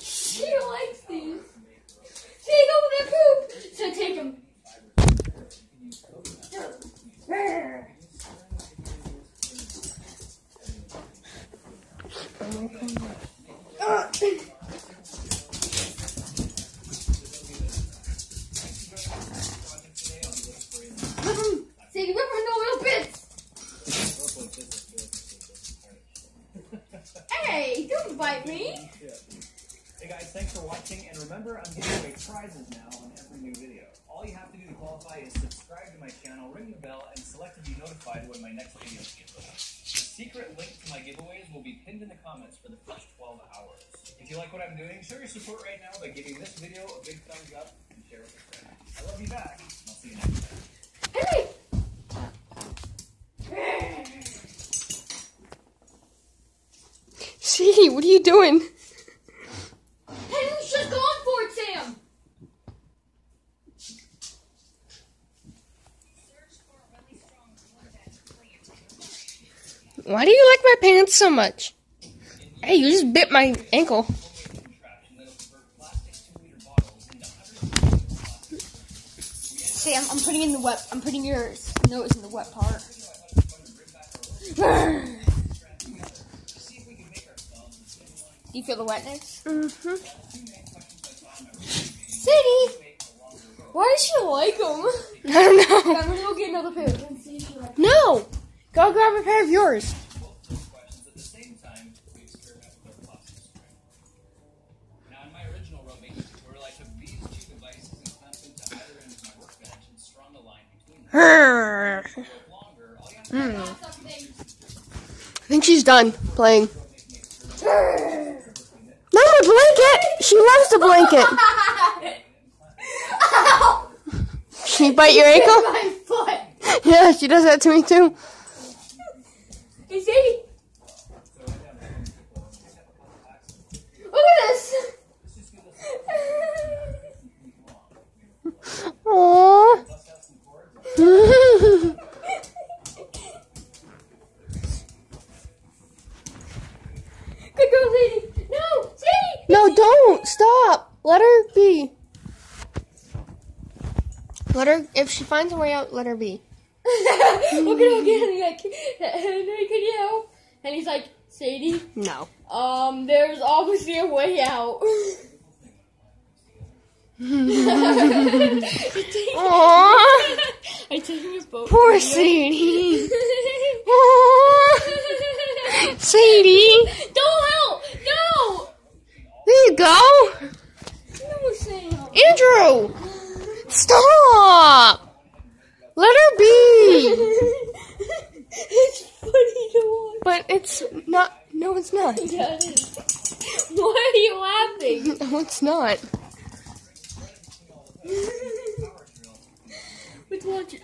She likes these. Take over that poop. So take them. Whip me. Hey guys, thanks for watching, and remember, I'm giving away prizes now on every new video. All you have to do to qualify is subscribe to my channel, ring the bell, and select to be notified when my next video is given. The secret link to my giveaways will be pinned in the comments for the first 12 hours. If you like what I'm doing, show your support right now by giving this video a big thumbs up and share with a friend. I love you back, I'll see you next time. Hey. Sadie, what are you doing? Henry's just going for it, Sam. Why do you like my pants so much? Hey, you just bit my ankle. Contraption that'll convert plastic 2-liter bottles into hundreds of Sam, I'm putting in the wet. I'm putting your nose in the wet part. Do you feel the wetness? Mm-hmm. Sadie, why does she like them? I don't know. I'm gonna go get another pair and see if she likes. No! Go grab a pair of yours. questions at the same time we experiment with our plastic string. Now, in my original rope making tutorial, I took these two devices and clamped them to either end of my workbench and strung a line between them. Her. To go longer, all you have to Hmm. I think she's done playing. A blanket! She loves the blanket. Ow! She bite your ankle? My foot. Yeah, she does that to me too. Hey, Sadie. Look at this. Aww. Good girl, Sadie. No, Sadie. no, don't! Stop! Let her be. Let her, if she finds a way out, let her be. Look at him again. Like, Henry, can you help? And he's like, Sadie, No. um, there's obviously a way out. Aww. I'm taking a boat. Poor Sadie. Sadie. Don't help! No! There you go. No, Sam. Andrew. Stop. Let her be. it's funny to watch. But it's not. No, it's not. Yeah, it is. Why are you laughing? No, it's not. Let's watch it.